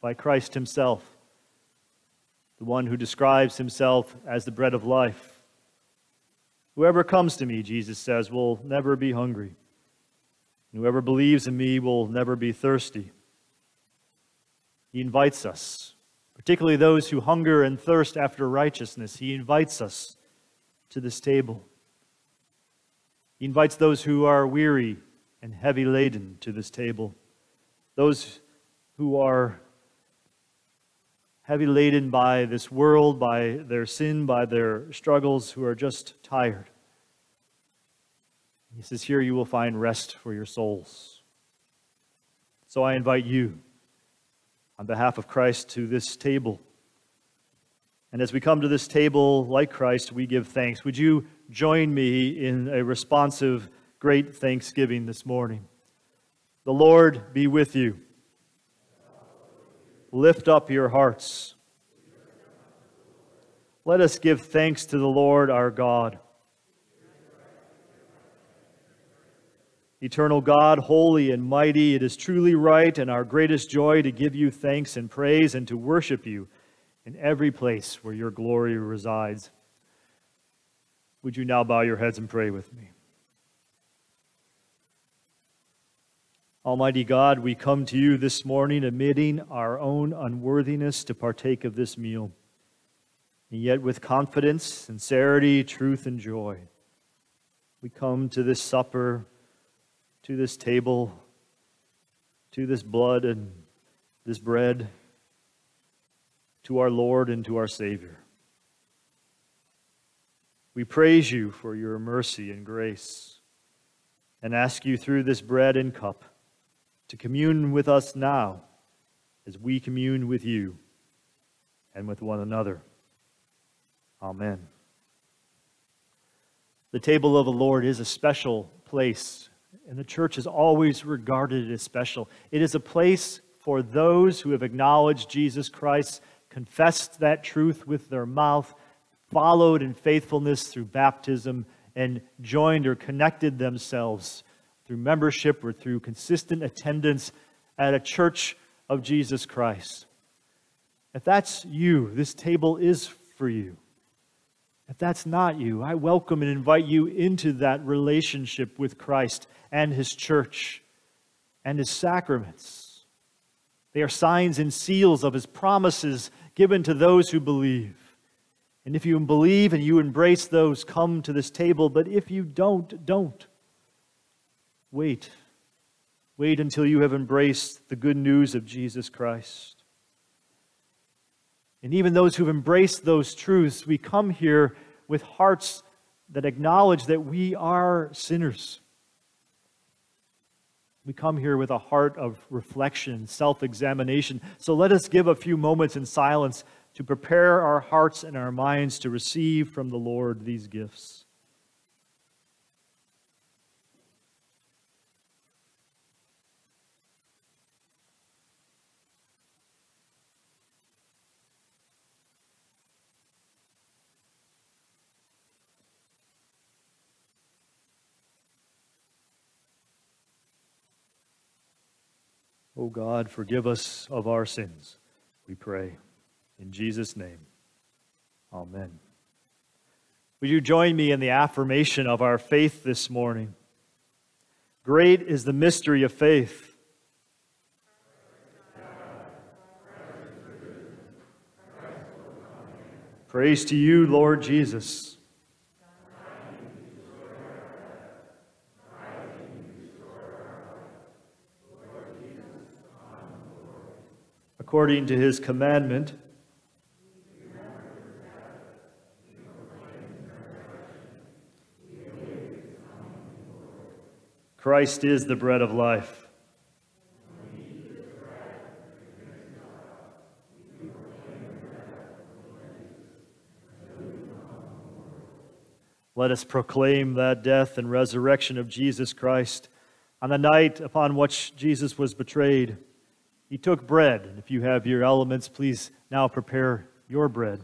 by Christ Himself, the one who describes Himself as the bread of life. Whoever comes to me, Jesus says, will never be hungry. Whoever believes in me will never be thirsty. He invites us, particularly those who hunger and thirst after righteousness. He invites us to this table. He invites those who are weary and heavy laden to this table. Those who are heavy laden by this world, by their sin, by their struggles, who are just tired. He says, Here you will find rest for your souls. So I invite you, on behalf of Christ, to this table. And as we come to this table, like Christ, we give thanks. Would you join me in a responsive great thanksgiving this morning. The Lord be with you. Lift up your hearts. Let us give thanks to the Lord our God. Eternal God, holy and mighty, it is truly right and our greatest joy to give you thanks and praise and to worship you in every place where your glory resides. Would you now bow your heads and pray with me? Almighty God, we come to you this morning admitting our own unworthiness to partake of this meal, and yet with confidence, sincerity, truth, and joy. We come to this supper, to this table, to this blood and this bread, to our Lord and to our Savior. We praise you for your mercy and grace and ask you through this bread and cup to commune with us now as we commune with you and with one another. Amen. The table of the Lord is a special place, and the church has always regarded it as special. It is a place for those who have acknowledged Jesus Christ, confessed that truth with their mouth, followed in faithfulness through baptism, and joined or connected themselves through membership or through consistent attendance at a church of Jesus Christ. If that's you, this table is for you. If that's not you, I welcome and invite you into that relationship with Christ and His church and His sacraments. They are signs and seals of His promises given to those who believe. And if you believe and you embrace those, come to this table. But if you don't, don't. Wait. Wait until you have embraced the good news of Jesus Christ. And even those who've embraced those truths, we come here with hearts that acknowledge that we are sinners. We come here with a heart of reflection, self examination. So let us give a few moments in silence to prepare our hearts and our minds to receive from the Lord these gifts. O God, forgive us of our sins, we pray. In Jesus' name, amen. Will you join me in the affirmation of our faith this morning? Great is the mystery of faith. Praise to you, Lord Jesus. according to his commandment, Christ is the bread of life. Let us proclaim that death and resurrection of Jesus Christ on the night upon which Jesus was betrayed he took bread. And if you have your elements, please now prepare your bread.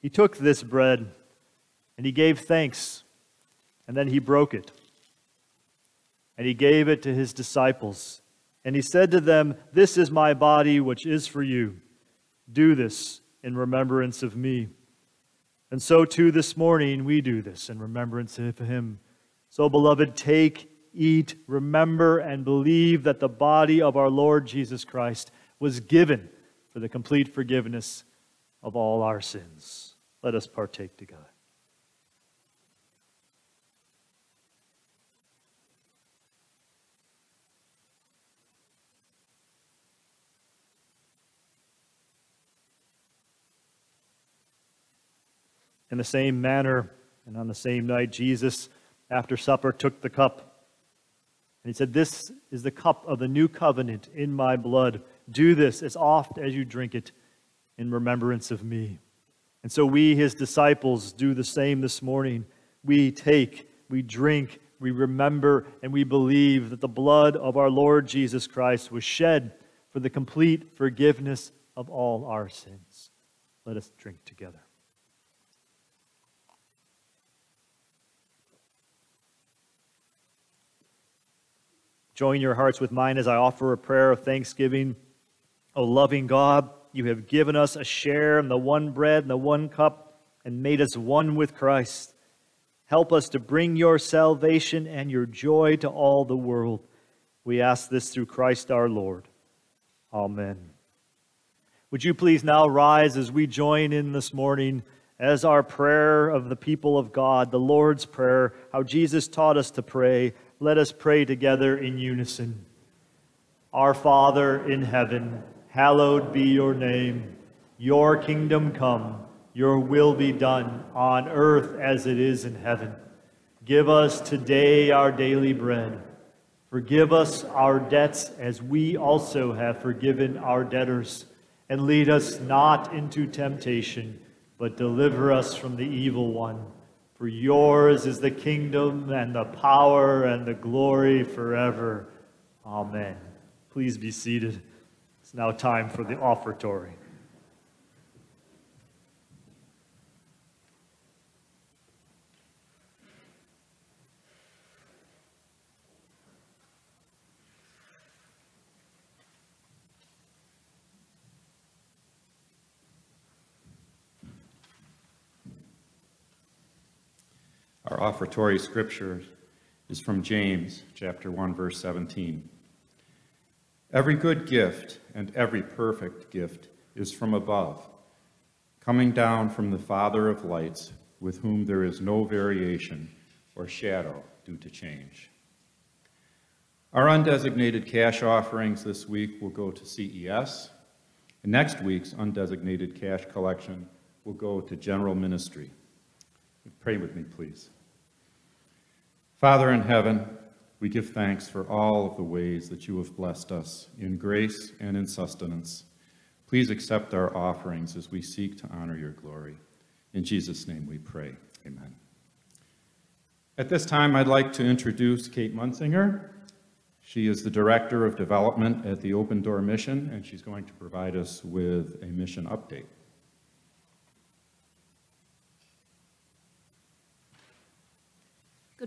He took this bread and he gave thanks, and then he broke it. And he gave it to his disciples. And he said to them, This is my body, which is for you. Do this in remembrance of me. And so, too, this morning, we do this in remembrance of him. So, beloved, take, eat, remember, and believe that the body of our Lord Jesus Christ was given for the complete forgiveness of all our sins. Let us partake together. In the same manner and on the same night, Jesus, after supper, took the cup. And he said, This is the cup of the new covenant in my blood. Do this as oft as you drink it in remembrance of me. And so we, his disciples, do the same this morning. We take, we drink, we remember, and we believe that the blood of our Lord Jesus Christ was shed for the complete forgiveness of all our sins. Let us drink together. Join your hearts with mine as I offer a prayer of thanksgiving. O loving God, you have given us a share in the one bread and the one cup and made us one with Christ. Help us to bring your salvation and your joy to all the world. We ask this through Christ our Lord. Amen. Would you please now rise as we join in this morning as our prayer of the people of God, the Lord's Prayer, how Jesus taught us to pray let us pray together in unison. Our Father in heaven, hallowed be your name. Your kingdom come, your will be done on earth as it is in heaven. Give us today our daily bread. Forgive us our debts as we also have forgiven our debtors. And lead us not into temptation, but deliver us from the evil one. For yours is the kingdom and the power and the glory forever. Amen. Please be seated. It's now time for the offertory. Offertory scripture is from James chapter 1 verse 17. Every good gift and every perfect gift is from above, coming down from the Father of lights, with whom there is no variation or shadow due to change. Our undesignated cash offerings this week will go to CES, and next week's undesignated cash collection will go to general ministry. Pray with me, please. Father in heaven, we give thanks for all of the ways that you have blessed us in grace and in sustenance. Please accept our offerings as we seek to honor your glory. In Jesus' name we pray. Amen. At this time, I'd like to introduce Kate Munsinger. She is the Director of Development at the Open Door Mission, and she's going to provide us with a mission update.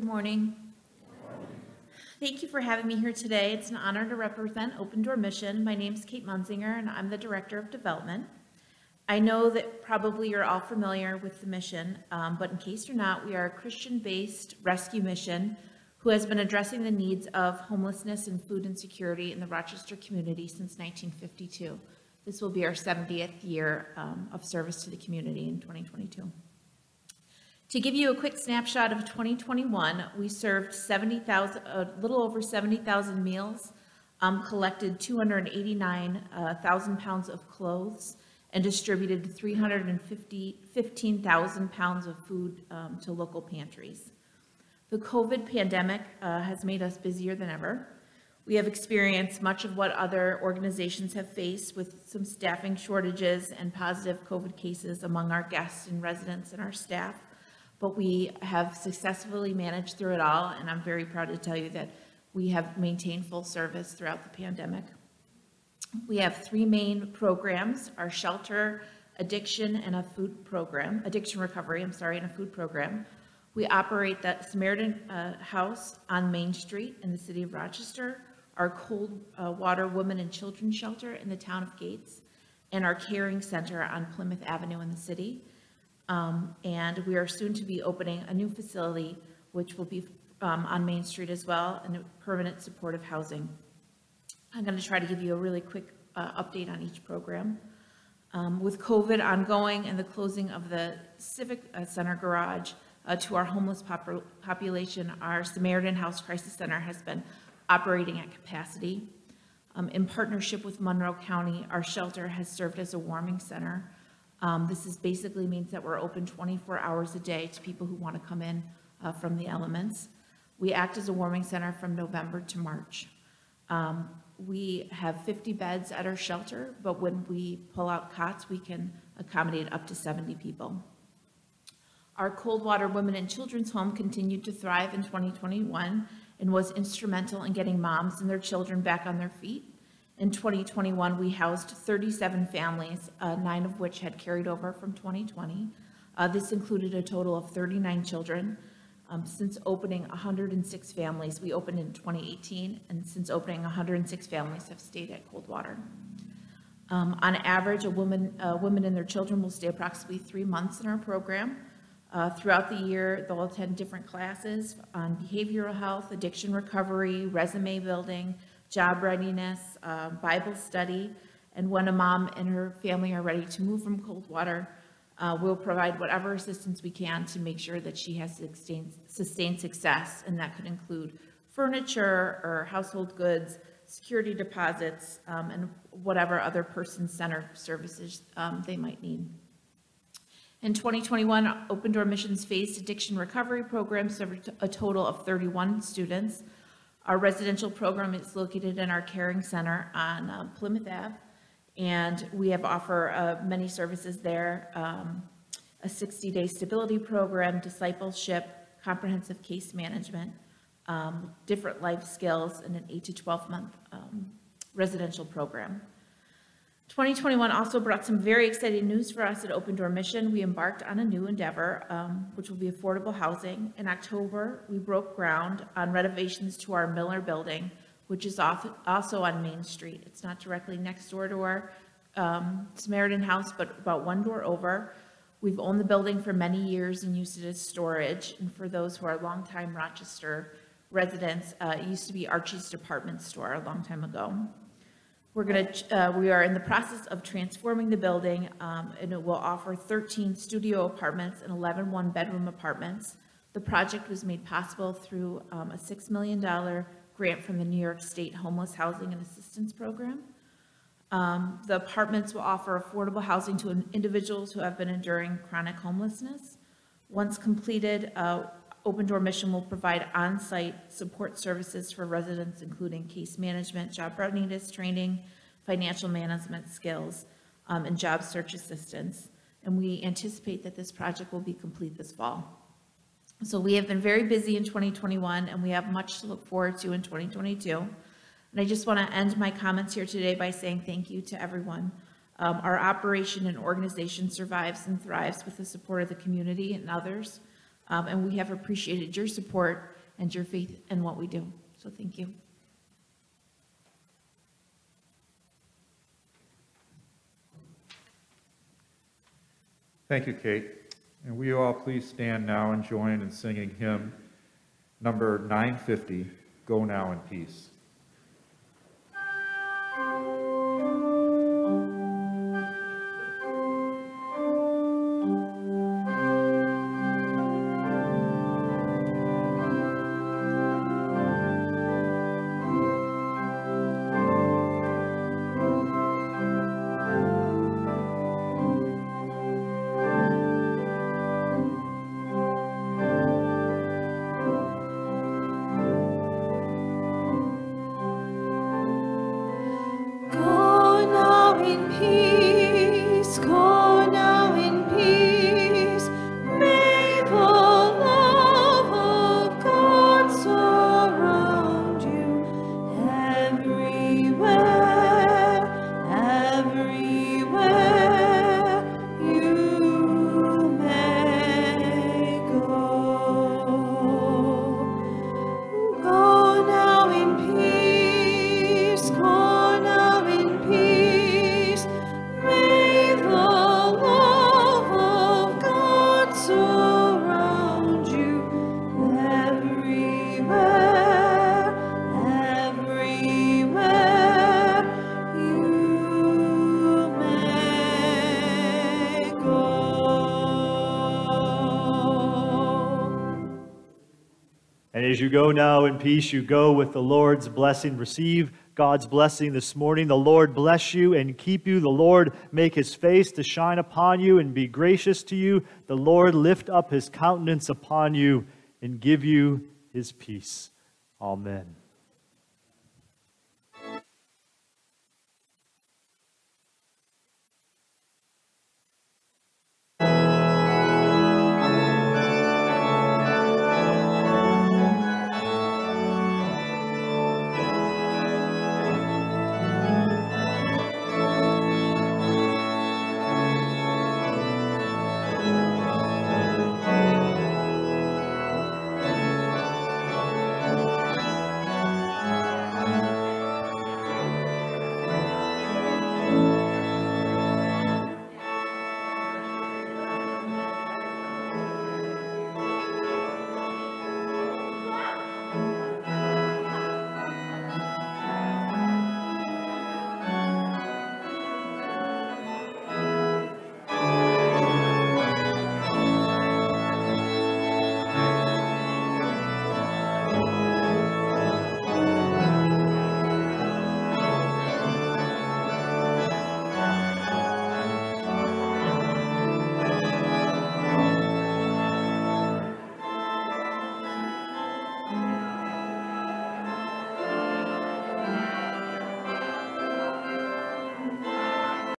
Good morning. Thank you for having me here today. It's an honor to represent Open Door Mission. My name is Kate Munzinger, and I'm the Director of Development. I know that probably you're all familiar with the mission, um, but in case you're not, we are a Christian-based rescue mission who has been addressing the needs of homelessness and food insecurity in the Rochester community since 1952. This will be our 70th year um, of service to the community in 2022. To give you a quick snapshot of 2021, we served 70,000, a little over 70,000 meals, um, collected 289,000 pounds of clothes, and distributed 315,000 pounds of food um, to local pantries. The COVID pandemic uh, has made us busier than ever. We have experienced much of what other organizations have faced with some staffing shortages and positive COVID cases among our guests and residents and our staff but we have successfully managed through it all, and I'm very proud to tell you that we have maintained full service throughout the pandemic. We have three main programs, our shelter, addiction, and a food program, addiction recovery, I'm sorry, and a food program. We operate the Samaritan uh, House on Main Street in the city of Rochester, our cold uh, water women and children shelter in the town of Gates, and our caring center on Plymouth Avenue in the city. Um, And we are soon to be opening a new facility, which will be um, on Main Street as well, and permanent supportive housing. I'm going to try to give you a really quick uh, update on each program. Um, With COVID ongoing and the closing of the Civic uh, Center garage uh, to our homeless popu- population, our Samaritan House Crisis Center has been operating at capacity. Um, In partnership with Monroe County, our shelter has served as a warming center. Um, This is basically means that we're open 24 hours a day to people who want to come in uh, from the elements. We act as a warming center from November to March. Um, We have 50 beds at our shelter, but when we pull out cots, we can accommodate up to 70 people. Our Coldwater Women and Children's Home continued to thrive in 2021 and was instrumental in getting moms and their children back on their feet. In 2021, we housed 37 families, uh, nine of which had carried over from 2020. Uh, This included a total of 39 children. Um, Since opening 106 families, we opened in 2018, and since opening, 106 families have stayed at Coldwater. Um, On average, a woman, uh, women and their children will stay approximately three months in our program. Uh, Throughout the year, they'll attend different classes on behavioral health, addiction recovery, resume building, job readiness, uh, Bible study. And when a mom and her family are ready to move from Coldwater, uh, we'll provide whatever assistance we can to make sure that she has sustained, sustained success. And that could include furniture or household goods, security deposits, um, and whatever other person-centered services um, they might need. In 2021, Open Door Missions Phased Addiction Recovery Program served a total of 31 students. Our residential program is located in our caring center on uh, Plymouth Ave, and we have offer uh, many services there, um, a 60-day stability program, discipleship, comprehensive case management, um, different life skills, and an 8 to 12-month um, residential program. 2021 also brought some very exciting news for us at Open Door Mission. We embarked on a new endeavor, um, which will be affordable housing. In October, we broke ground on renovations to our Miller Building, which is off- also on Main Street. It's not directly next door to our um, Samaritan House, but about one door over. We've owned the building for many years and used it as storage. And for those who are longtime Rochester residents, uh, it used to be Archie's Department Store a long time ago. We're going to, we are in the process of transforming the building, um, and it will offer 13 studio apartments and 11 one-bedroom apartments. The project was made possible through um, a $6 million grant from the New York State Homeless Housing and Assistance Program. Um, The apartments will offer affordable housing to individuals who have been enduring chronic homelessness. Once completed, uh, Open Door Mission will provide on-site support services for residents, including case management, job readiness training, financial management skills, um, and job search assistance. And we anticipate that this project will be complete this fall. So we have been very busy in 2021, and we have much to look forward to in 2022. And I just want to end my comments here today by saying thank you to everyone. Um, Our operation and organization survives and thrives with the support of the community and others. Um, And we have appreciated your support and your faith in what we do. So thank you. Thank you, Kate. And we all please stand now and join in singing hymn number 950, Go Now in Peace. You go now in peace, you go with the Lord's blessing. Receive God's blessing this morning. The Lord bless you and keep you. The Lord make his face to shine upon you and be gracious to you. The Lord lift up his countenance upon you and give you his peace. Amen.